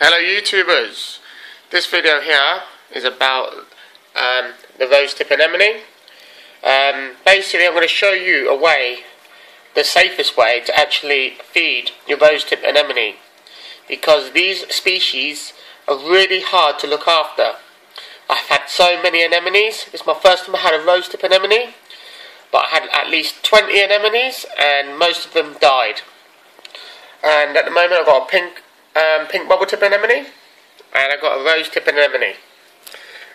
Hello YouTubers, this video here is about um, the rose tip anemone. Um, basically I'm going to show you a way, the safest way to actually feed your rose tip anemone because these species are really hard to look after. I've had so many anemones, it's my first time I had a rose tip anemone but I had at least 20 anemones and most of them died. And at the moment I've got a pink um, pink bubble tip anemone and I've got a rose tip anemone.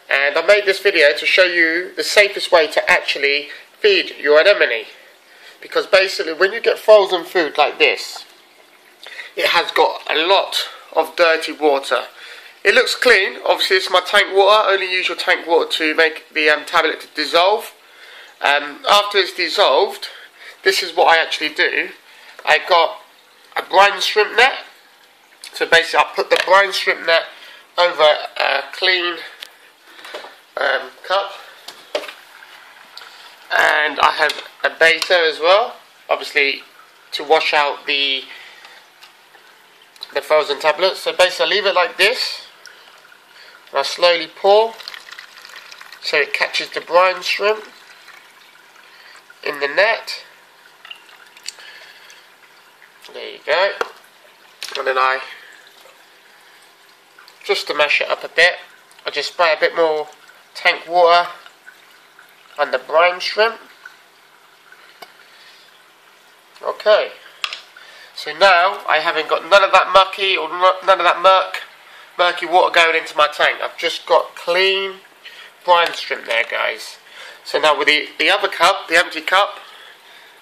And I made this video to show you the safest way to actually feed your anemone. Because basically when you get frozen food like this, it has got a lot of dirty water. It looks clean, obviously it's my tank water, only use your tank water to make the um, tablet to dissolve. Um, after it's dissolved, this is what I actually do. I got a brine shrimp net so basically I put the brine shrimp net over a clean um, cup. And I have a beta as well obviously to wash out the the frozen tablets. So basically I leave it like this and I slowly pour so it catches the brine shrimp in the net. There you go. And then I just to mash it up a bit. I just spray a bit more tank water on the brine shrimp. Okay. So now I haven't got none of that mucky or none of that murk murky water going into my tank. I've just got clean brine shrimp there guys. So now with the, the other cup, the empty cup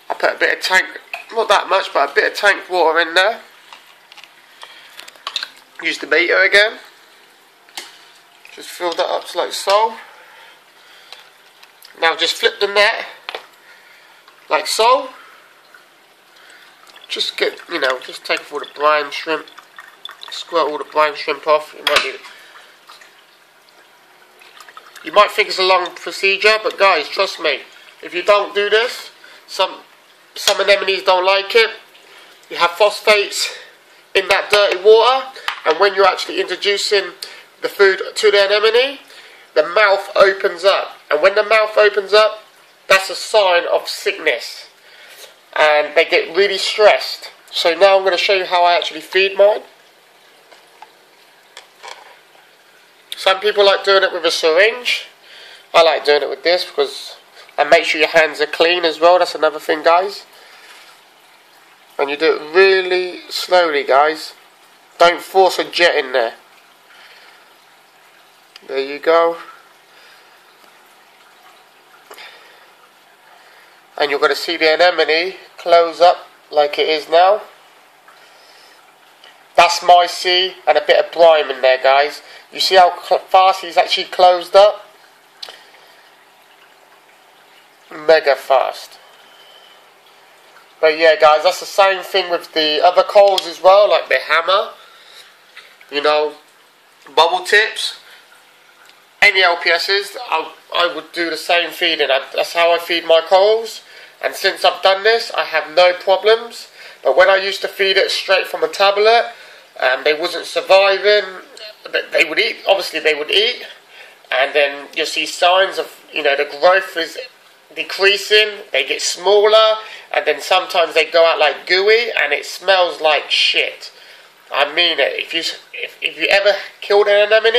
I put a bit of tank, not that much but a bit of tank water in there. Use the meter again just fill that up like so. Now just flip the net like so. Just get, you know, just take all the brine shrimp, squirt all the brine shrimp off. You might, you might think it's a long procedure, but guys, trust me, if you don't do this, some some anemones don't like it. You have phosphates in that dirty water, and when you're actually introducing the food to the anemone, the mouth opens up. And when the mouth opens up, that's a sign of sickness. And they get really stressed. So now I'm going to show you how I actually feed mine. Some people like doing it with a syringe. I like doing it with this because and make sure your hands are clean as well. That's another thing, guys. And you do it really slowly, guys. Don't force a jet in there. There you go. And you're going to see the anemone close up like it is now. That's Mysis and a bit of brine in there, guys. You see how fast he's actually closed up? Mega fast. But yeah, guys, that's the same thing with the other corals as well, like the hammer. You know, bubble tips any LPSs, I, I would do the same feeding. I, that's how I feed my corals. And since I've done this, I have no problems. But when I used to feed it straight from a tablet, and they wasn't surviving, they would eat, obviously they would eat, and then you'll see signs of, you know, the growth is decreasing, they get smaller, and then sometimes they go out like gooey, and it smells like shit. I mean it. If you, if, if you ever killed an anemone,